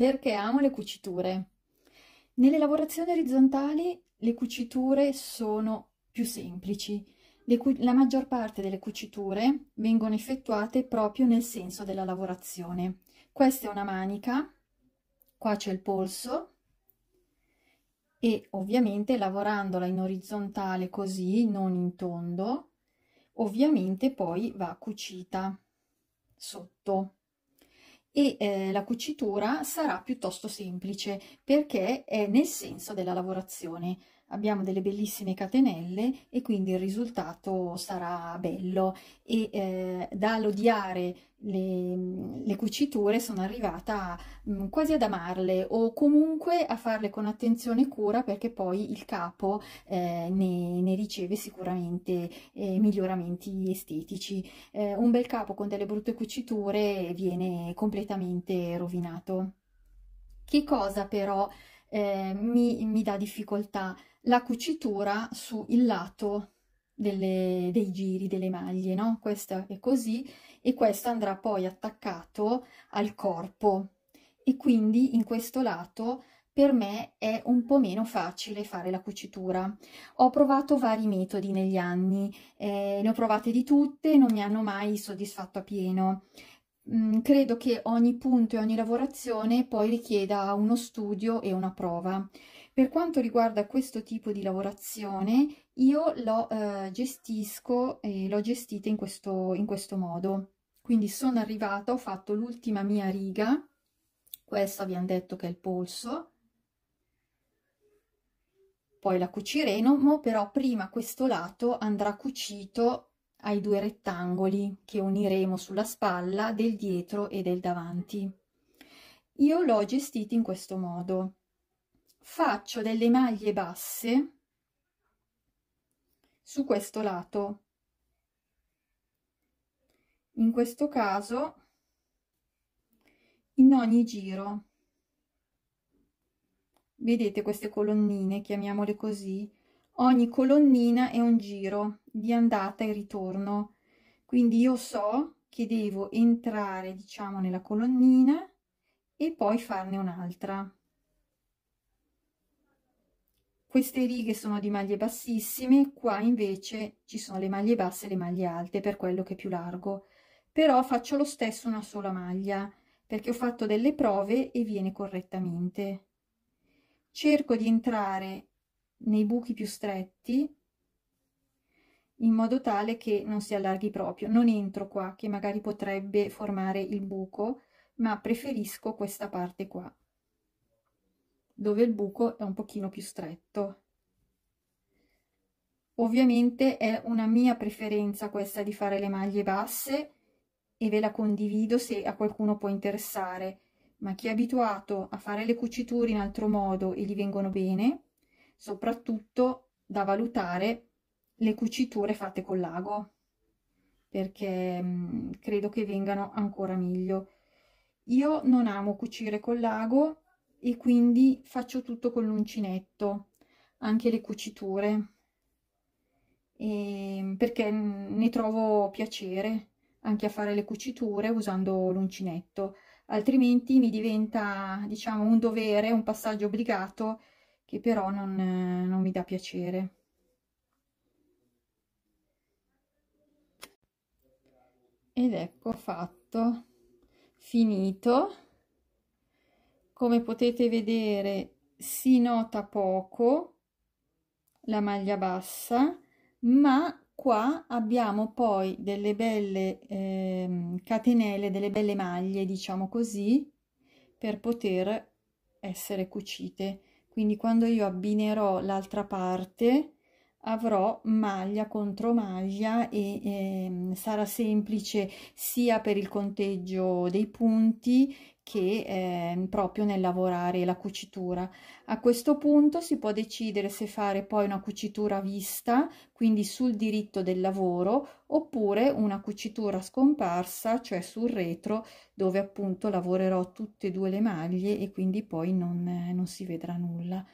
Perché amo le cuciture? Nelle lavorazioni orizzontali le cuciture sono più semplici. la maggior parte delle cuciture vengono effettuate proprio nel senso della lavorazione. Questa è una manica, qua c'è il polso e ovviamente lavorandola in orizzontale così, non in tondo, ovviamente poi va cucita sotto e eh, la cucitura sarà piuttosto semplice perché è nel senso della lavorazione abbiamo delle bellissime catenelle e quindi il risultato sarà bello e eh, dall'odiare le, le, cuciture sono arrivata mh, mm, quasi ad amarle o comunque a farle con attenzione e cura perché poi il capo eh, ne, ne, riceve sicuramente eh, miglioramenti estetici. Eh, un bel capo con delle brutte cuciture viene completamente rovinato. Che cosa però eh, mi, mi dà difficoltà? la cucitura sul lato delle, dei giri delle maglie, no? Questo è così e questo andrà poi attaccato al corpo e quindi in questo lato per me è un po' meno facile fare la cucitura. Ho provato vari metodi negli anni, eh, ne ho provate di tutte, non mi hanno mai soddisfatto a pieno. Mm, credo che ogni punto e ogni lavorazione poi richieda uno studio e una prova. Per quanto riguarda questo tipo di lavorazione, io lo eh, gestisco e l'ho gestita in questo, in questo modo. Quindi sono arrivata, ho fatto l'ultima mia riga, questo abbiamo detto che è il polso, poi la cuciremo, però prima questo lato andrà cucito ai due rettangoli che uniremo sulla spalla del dietro e del davanti. Io l'ho gestito in questo modo. Faccio delle maglie basse su questo lato. In questo caso in ogni giro. Vedete queste colonnine chiamiamole così ogni colonnina è un giro di andata e ritorno quindi io so che devo entrare diciamo nella colonnina e poi farne un'altra queste righe sono di maglie bassissime, qua invece ci sono le maglie basse e le maglie alte, per quello che è più largo. Però faccio lo stesso una sola maglia, perché ho fatto delle prove e viene correttamente. Cerco di entrare nei buchi più stretti, in modo tale che non si allarghi proprio. Non entro qua, che magari potrebbe formare il buco, ma preferisco questa parte qua dove il buco è un pochino più stretto. Ovviamente è una mia preferenza questa di fare le maglie basse e ve la condivido se a qualcuno può interessare, ma chi è abituato a fare le cuciture in altro modo e gli vengono bene, soprattutto da valutare le cuciture fatte col lago, perché mh, credo che vengano ancora meglio. Io non amo cucire col lago e quindi faccio tutto con l'uncinetto, anche le cuciture, e, perché ne trovo piacere anche a fare le cuciture usando l'uncinetto, altrimenti mi diventa diciamo un dovere, un passaggio obbligato che però non, non mi dà piacere. Ed ecco fatto, finito come potete vedere si nota poco la maglia bassa ma qua abbiamo poi delle belle eh, catenelle delle belle maglie diciamo così per poter essere cucite quindi quando io abbinerò l'altra parte avrò maglia contro maglia e eh, sarà semplice sia per il conteggio dei punti che eh, proprio nel lavorare la cucitura. A questo punto si può decidere se fare poi una cucitura vista, quindi sul diritto del lavoro, oppure una cucitura scomparsa, cioè sul retro, dove appunto lavorerò tutte e due le maglie e quindi poi non, non si vedrà nulla.